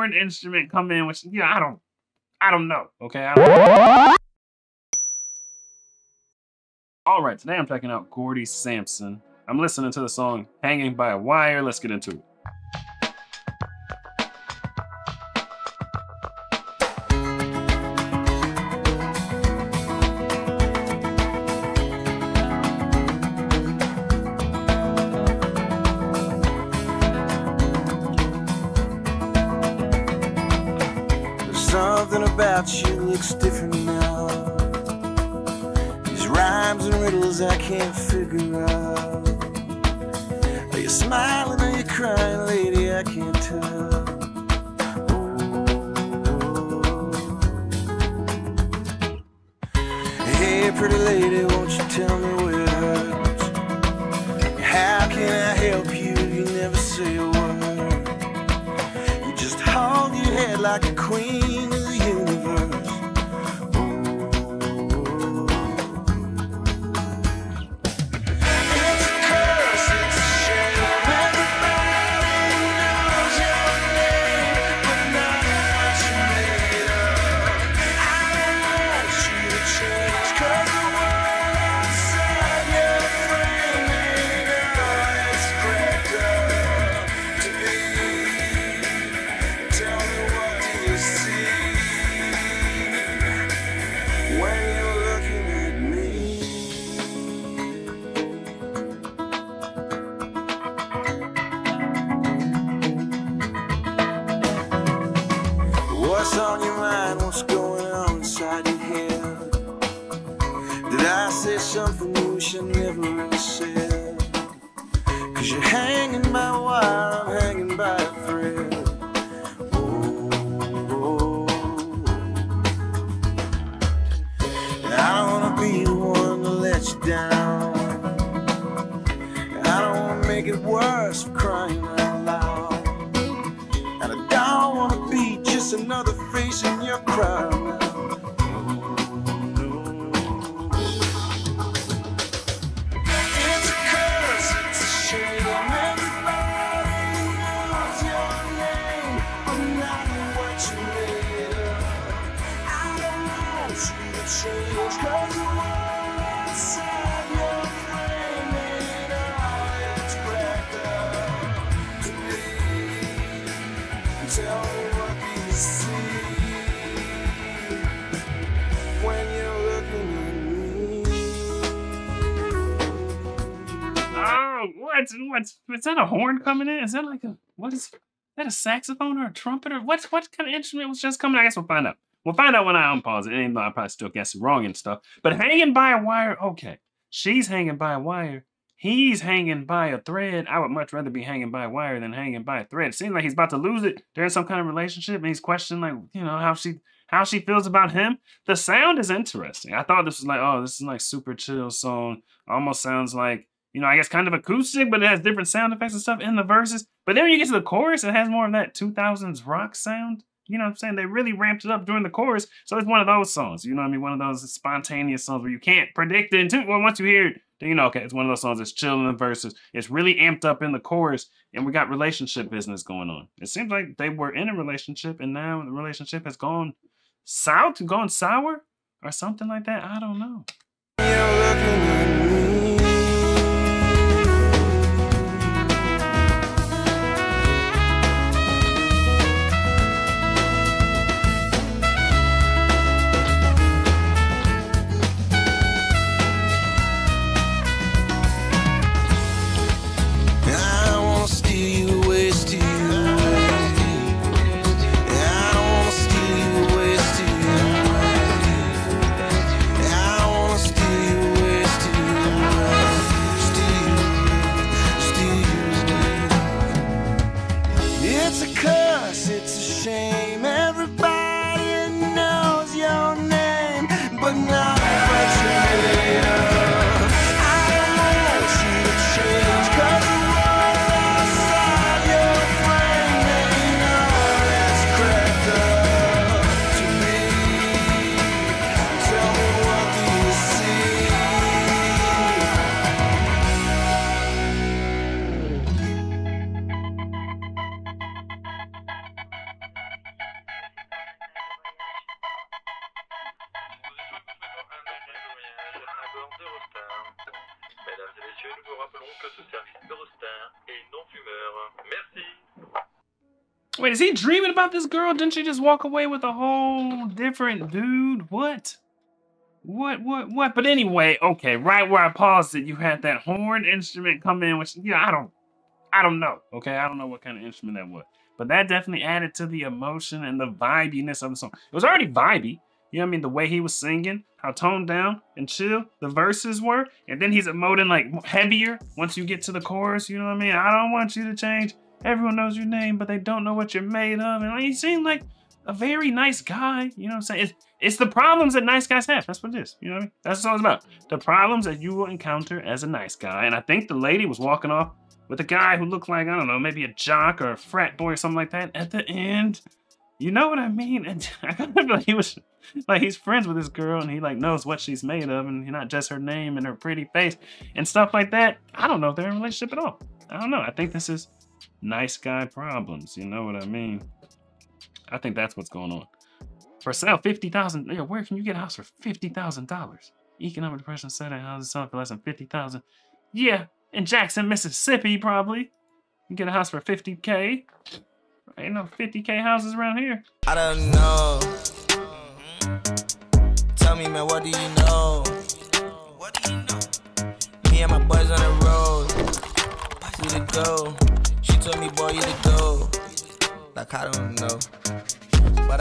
horn instrument come in, which yeah, I don't, I don't know. Okay. Don't... All right, today I'm checking out Gordie Sampson. I'm listening to the song "Hanging by a Wire." Let's get into it. About you looks different now. These rhymes and riddles I can't figure out. Are you smiling? Are you crying, lady? I can't tell. Hey, pretty lady, won't you tell me where it hurts? How can I help you? You never say a word. You just hold your head like a queen What's on your mind? What's going on inside your head? Did I say something you should never have said? Cause you're hanging by a wire, I'm hanging by a thread. Oh, I don't wanna be the one to let you down. I don't wanna make it worse Tell me what do what's what's is that a horn coming in? Is that like a what is that a saxophone or a trumpet or what's what kind of instrument was just coming? I guess we'll find out. We'll find out when I unpause it, even though I probably still guess wrong and stuff. But hanging by a wire, okay. She's hanging by a wire. He's hanging by a thread. I would much rather be hanging by a wire than hanging by a thread. It Seems like he's about to lose it. They're in some kind of relationship, and he's questioning, like, you know, how she how she feels about him. The sound is interesting. I thought this was like, oh, this is like super chill song. Almost sounds like, you know, I guess kind of acoustic, but it has different sound effects and stuff in the verses. But then when you get to the chorus, it has more of that 2000s rock sound. You know what I'm saying? They really ramped it up during the chorus. So it's one of those songs. You know what I mean? One of those spontaneous songs where you can't predict it well, once you hear it, then you know, okay, it's one of those songs that's chilling in the verses. It's really amped up in the chorus, and we got relationship business going on. It seems like they were in a relationship, and now the relationship has gone south, gone sour, or something like that. I don't know. a curse, it's a shame. Rappelons que ce service est non fumeur. Merci. Wait, is he dreaming about this girl? Didn't she just walk away with a whole different dude? What? What, what, what? But anyway, okay, right where I paused it, you had that horn instrument come in, which, yeah, I don't, I don't know, okay? I don't know what kind of instrument that was. But that definitely added to the emotion and the vibiness of the song. It was already vibey, you know what I mean? The way he was singing, how toned down and chill the verses were. And then he's emoting like heavier once you get to the chorus, you know what I mean? I don't want you to change. Everyone knows your name, but they don't know what you're made of. And he seemed like a very nice guy. You know what I'm saying? It's, it's the problems that nice guys have. That's what it is. You know what I mean? That's what it's about. The problems that you will encounter as a nice guy. And I think the lady was walking off with a guy who looked like, I don't know, maybe a jock or a frat boy or something like that at the end. You know what I mean? And I kind of feel like he was like he's friends with this girl and he like knows what she's made of and not just her name and her pretty face and stuff like that. I don't know if they're in a relationship at all. I don't know. I think this is nice guy problems. You know what I mean? I think that's what's going on. For sale, fifty thousand. Yeah, where can you get a house for fifty thousand dollars? Economic depression said that houses selling for less than fifty thousand. Yeah, in Jackson, Mississippi, probably. You can get a house for fifty k. Ain't no fifty k houses around here. I don't know. Tell me, man, what do you know? What do you know? Me and my boys on the road. We to go. She told me, boy, you to go. Like, I don't know.